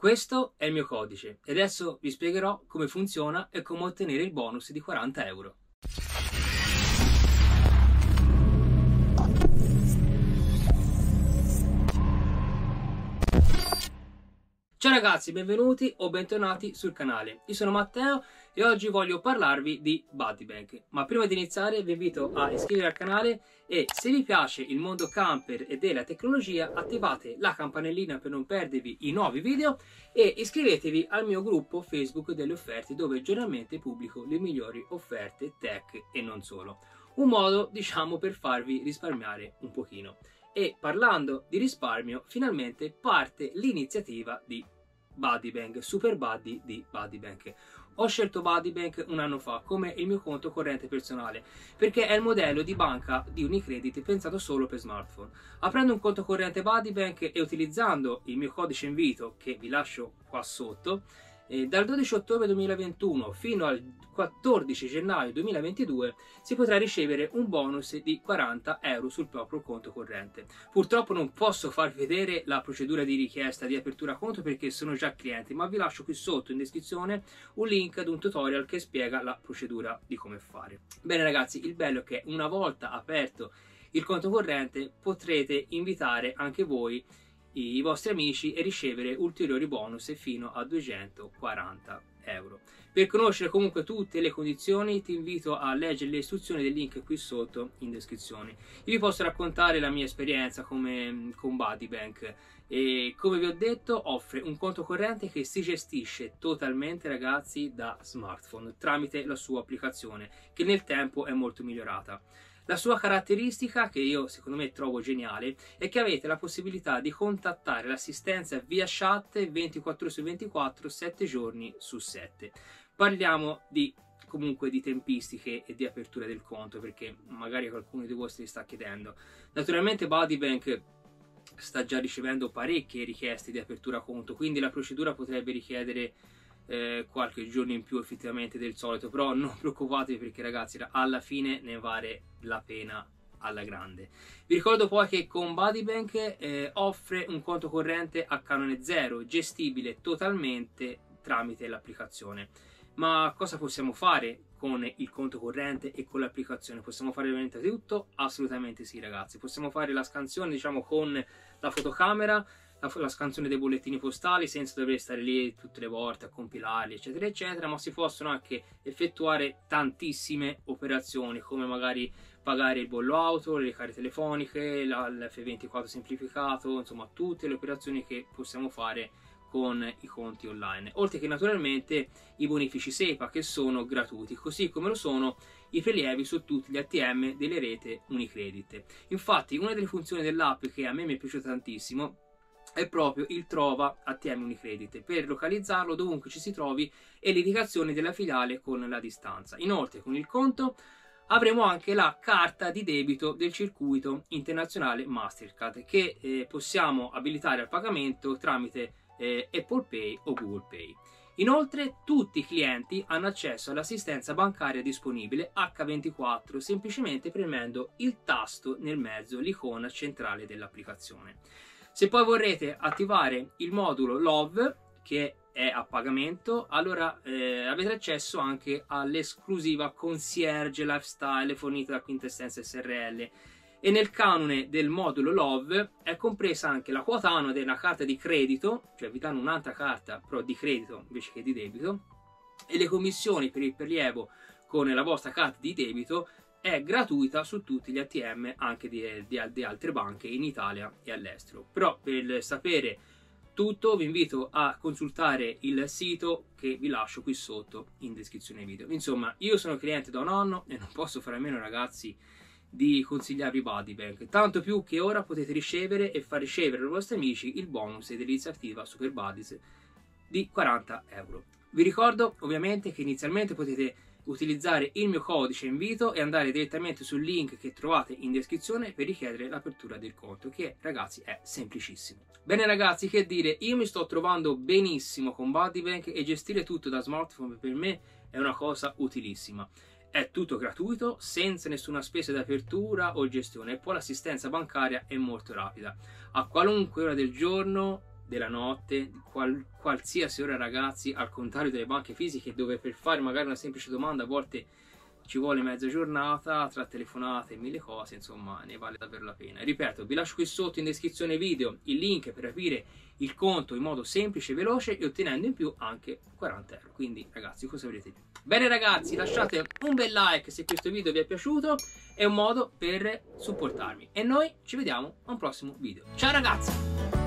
Questo è il mio codice e adesso vi spiegherò come funziona e come ottenere il bonus di 40 euro. Ciao ragazzi, benvenuti o bentornati sul canale. Io sono Matteo e oggi voglio parlarvi di Buddybank. Ma prima di iniziare vi invito a iscrivervi al canale e se vi piace il mondo camper e della tecnologia attivate la campanellina per non perdervi i nuovi video e iscrivetevi al mio gruppo Facebook delle offerte dove giornalmente pubblico le migliori offerte tech e non solo. Un modo diciamo per farvi risparmiare un pochino. E parlando di risparmio, finalmente parte l'iniziativa di Buddybank, Super Buddy di Buddybank. Ho scelto Buddybank un anno fa come il mio conto corrente personale perché è il modello di banca di Unicredit pensato solo per smartphone. Aprendo un conto corrente Buddybank e utilizzando il mio codice invito che vi lascio qua sotto, eh, dal 12 ottobre 2021 fino al 14 gennaio 2022 si potrà ricevere un bonus di 40 euro sul proprio conto corrente. Purtroppo non posso far vedere la procedura di richiesta di apertura conto perché sono già cliente, ma vi lascio qui sotto in descrizione un link ad un tutorial che spiega la procedura di come fare. Bene ragazzi, il bello è che una volta aperto il conto corrente potrete invitare anche voi i vostri amici e ricevere ulteriori bonus fino a 240 euro. Per conoscere comunque tutte le condizioni ti invito a leggere le istruzioni del link qui sotto in descrizione. Io vi posso raccontare la mia esperienza come, con Buddybank e come vi ho detto offre un conto corrente che si gestisce totalmente ragazzi da smartphone tramite la sua applicazione che nel tempo è molto migliorata. La sua caratteristica, che io secondo me trovo geniale, è che avete la possibilità di contattare l'assistenza via chat 24 su 24, 7 giorni su 7. Parliamo di comunque di tempistiche e di apertura del conto perché magari qualcuno di voi si sta chiedendo. Naturalmente Bodybank sta già ricevendo parecchie richieste di apertura conto, quindi la procedura potrebbe richiedere eh, qualche giorno in più effettivamente del solito, però non preoccupatevi perché ragazzi alla fine ne vale la pena alla grande. Vi ricordo poi che con Buddybank eh, offre un conto corrente a canone zero, gestibile totalmente tramite l'applicazione. Ma cosa possiamo fare con il conto corrente e con l'applicazione? Possiamo fare veramente tutto? Assolutamente sì, ragazzi. Possiamo fare la scansione, diciamo, con la fotocamera la, la scansione dei bollettini postali senza dover stare lì tutte le volte a compilarli, eccetera, eccetera, ma si possono anche effettuare tantissime operazioni come magari pagare il bollo auto, le ricariche telefoniche, la, l'F24 semplificato, insomma tutte le operazioni che possiamo fare con i conti online, oltre che naturalmente i bonifici SEPA che sono gratuiti, così come lo sono i prelievi su tutti gli ATM delle rete Unicredit. Infatti una delle funzioni dell'app che a me mi è piaciuta tantissimo è proprio il trova ATM Unicredit per localizzarlo dovunque ci si trovi e l'indicazione della filiale con la distanza. Inoltre con il conto avremo anche la carta di debito del circuito internazionale Mastercard che eh, possiamo abilitare al pagamento tramite eh, Apple Pay o Google Pay. Inoltre tutti i clienti hanno accesso all'assistenza bancaria disponibile H24 semplicemente premendo il tasto nel mezzo, l'icona centrale dell'applicazione. Se poi vorrete attivare il modulo Love, che è a pagamento, allora eh, avete accesso anche all'esclusiva concierge lifestyle fornita da Quintessenza SRL e nel canone del modulo Love è compresa anche la quota annua della carta di credito, cioè vi danno un'altra carta però di credito invece che di debito, e le commissioni per il prelievo con la vostra carta di debito è gratuita su tutti gli ATM anche di, di, di altre banche in Italia e all'estero. Però per sapere tutto vi invito a consultare il sito che vi lascio qui sotto in descrizione video. Insomma, io sono cliente da un anno e non posso fare a meno ragazzi di consigliarvi Buddybank, tanto più che ora potete ricevere e far ricevere ai vostri amici il bonus dell'iniziativa Super Buddies di 40 euro. Vi ricordo ovviamente che inizialmente potete utilizzare il mio codice invito e andare direttamente sul link che trovate in descrizione per richiedere l'apertura del conto che ragazzi è semplicissimo. Bene ragazzi che dire io mi sto trovando benissimo con Buddybank e gestire tutto da smartphone per me è una cosa utilissima. È tutto gratuito senza nessuna spesa di apertura o gestione e poi l'assistenza bancaria è molto rapida. A qualunque ora del giorno della notte, qual, qualsiasi ora ragazzi, al contrario delle banche fisiche dove per fare magari una semplice domanda a volte ci vuole mezza giornata tra telefonate e mille cose, insomma ne vale davvero la pena. Ripeto, vi lascio qui sotto in descrizione video il link per aprire il conto in modo semplice e veloce e ottenendo in più anche 40 euro. Quindi ragazzi, cosa vedete? Bene ragazzi, lasciate un bel like se questo video vi è piaciuto, è un modo per supportarmi. E noi ci vediamo a un prossimo video. Ciao ragazzi!